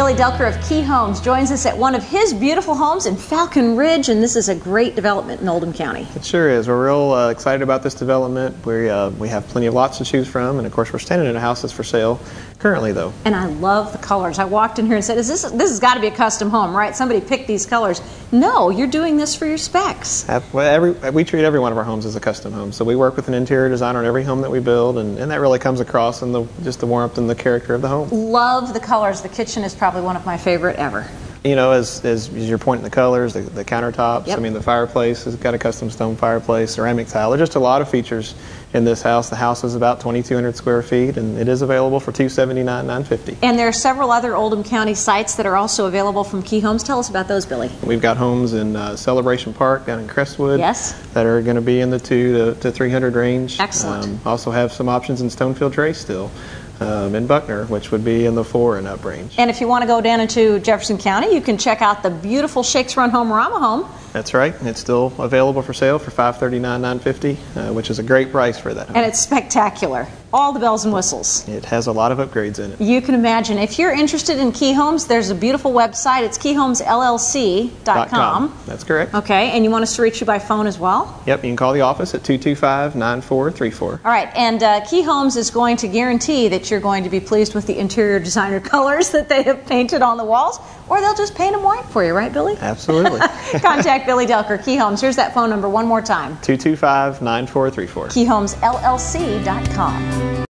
Billy Doelker of Key Homes joins us at one of his beautiful homes in Falcon Ridge, and this is a great development in Oldham County. It sure is. We're real uh, excited about this development. We, uh, we have plenty of lots to choose from, and of course, we're standing in a house that's for sale currently, though. And I love the colors. I walked in here and said, "Is this this has got to be a custom home, right? Somebody picked these colors." No, you're doing this for your specs. Well, every, we treat every one of our homes as a custom home, so we work with an interior designer on every home that we build, and, and that really comes across in the just the warmth and the character of the home. Love the colors. The kitchen is probably one of my favorite ever. You know, as, as you're pointing the colors, the, the countertops, Yep. I mean, the fireplace has got a custom stone fireplace, ceramic tile. There's just a lot of features in this house. The house is about 2,200 square feet, and it is available for 279 950 And there are several other Oldham County sites that are also available from Key Homes. Tell us about those, Billy. We've got homes in uh, Celebration Park down in Crestwood. Yes. That are going to be in the two to, to 300 range. Excellent. also have some options in Stonefield Trace still, um, in Buckner, which would be in the four and up range. And if you want to go down into Jefferson County, you can check out the beautiful Shakes Run Homerama home. That's right. It's still available for sale for 539 950 uh, which is a great price for that. home. And it's spectacular. All the bells and whistles. It has a lot of upgrades in it. You can imagine. If you're interested in Key Homes, there's a beautiful website. It's keyhomesllc.com. That's correct. Okay, and you want us to reach you by phone as well? Yep, you can call the office at 225 9434. All right, and uh, Key Homes is going to guarantee that you're going to be pleased with the interior designer colors that they have painted on the walls, or they'll just paint them white for you, right, Billy? Absolutely. Contact Billy Doelker, Key Homes. Here's that phone number one more time Two two five nine four three four. keyhomesllc.com.